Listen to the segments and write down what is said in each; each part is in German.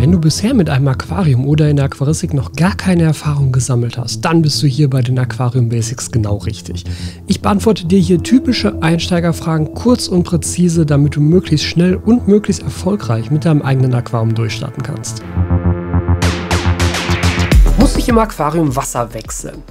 Wenn du bisher mit einem Aquarium oder in der Aquaristik noch gar keine Erfahrung gesammelt hast, dann bist du hier bei den Aquarium Basics genau richtig. Ich beantworte dir hier typische Einsteigerfragen kurz und präzise, damit du möglichst schnell und möglichst erfolgreich mit deinem eigenen Aquarium durchstarten kannst. Muss ich im Aquarium Wasser wechseln?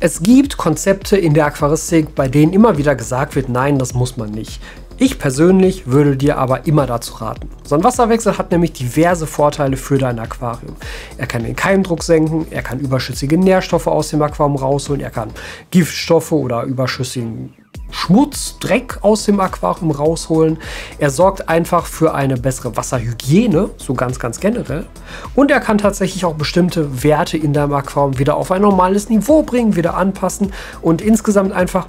Es gibt Konzepte in der Aquaristik, bei denen immer wieder gesagt wird, nein, das muss man nicht. Ich persönlich würde dir aber immer dazu raten. So ein Wasserwechsel hat nämlich diverse Vorteile für dein Aquarium. Er kann den Keimdruck senken, er kann überschüssige Nährstoffe aus dem Aquarium rausholen, er kann Giftstoffe oder überschüssigen Schmutz, Dreck aus dem Aquarium rausholen. Er sorgt einfach für eine bessere Wasserhygiene, so ganz, ganz generell. Und er kann tatsächlich auch bestimmte Werte in deinem Aquarium wieder auf ein normales Niveau bringen, wieder anpassen und insgesamt einfach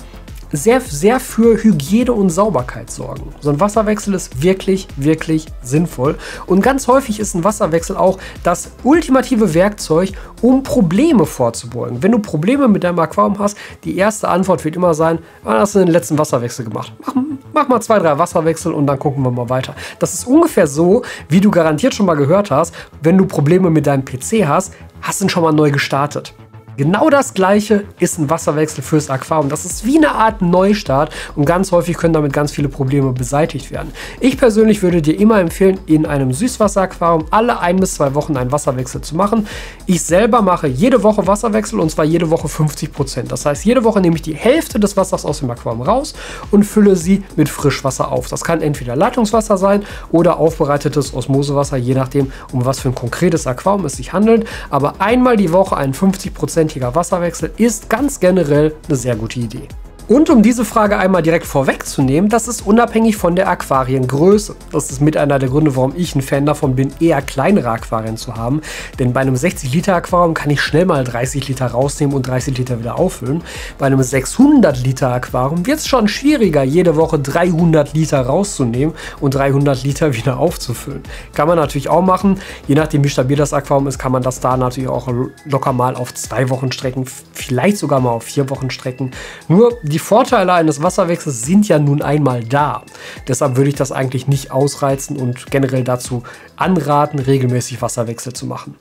sehr, sehr für Hygiene und Sauberkeit sorgen. So ein Wasserwechsel ist wirklich, wirklich sinnvoll. Und ganz häufig ist ein Wasserwechsel auch das ultimative Werkzeug, um Probleme vorzubeugen. Wenn du Probleme mit deinem Aquarium hast, die erste Antwort wird immer sein, ah, hast du den letzten Wasserwechsel gemacht. Mach, mach mal zwei, drei Wasserwechsel und dann gucken wir mal weiter. Das ist ungefähr so, wie du garantiert schon mal gehört hast, wenn du Probleme mit deinem PC hast, hast du ihn schon mal neu gestartet. Genau das gleiche ist ein Wasserwechsel fürs Aquarium. Das ist wie eine Art Neustart und ganz häufig können damit ganz viele Probleme beseitigt werden. Ich persönlich würde dir immer empfehlen, in einem Süßwasseraquarium alle ein bis zwei Wochen einen Wasserwechsel zu machen. Ich selber mache jede Woche Wasserwechsel und zwar jede Woche 50 Prozent. Das heißt, jede Woche nehme ich die Hälfte des Wassers aus dem Aquarium raus und fülle sie mit Frischwasser auf. Das kann entweder Leitungswasser sein oder aufbereitetes Osmosewasser, je nachdem, um was für ein konkretes Aquarium es sich handelt. Aber einmal die Woche einen 50 Prozent prozentiger Wasserwechsel ist ganz generell eine sehr gute Idee. Und um diese Frage einmal direkt vorwegzunehmen, das ist unabhängig von der Aquariengröße. Das ist mit einer der Gründe, warum ich ein Fan davon bin, eher kleinere Aquarien zu haben. Denn bei einem 60 Liter Aquarium kann ich schnell mal 30 Liter rausnehmen und 30 Liter wieder auffüllen. Bei einem 600 Liter Aquarium wird es schon schwieriger, jede Woche 300 Liter rauszunehmen und 300 Liter wieder aufzufüllen. Kann man natürlich auch machen. Je nachdem, wie stabil das Aquarium ist, kann man das da natürlich auch locker mal auf zwei Wochen strecken, vielleicht sogar mal auf vier Wochen strecken. Nur die die Vorteile eines Wasserwechsels sind ja nun einmal da. Deshalb würde ich das eigentlich nicht ausreizen und generell dazu anraten, regelmäßig Wasserwechsel zu machen.